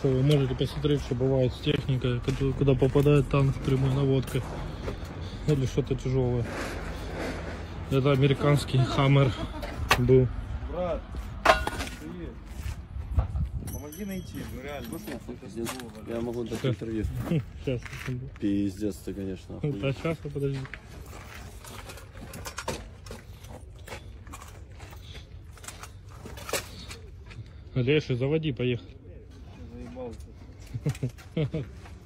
Что вы можете посмотреть, что бывает с техникой, куда- куда попадает танк прямой наводкой или что-то тяжелое. Это американский Хаммер был. Брат, привет. Помоги найти, ну реально. Я могу дать интервью. Сейчас, Пиздец ты, конечно. а охуел. сейчас подожди. Леший, заводи, поехали. フフフフ。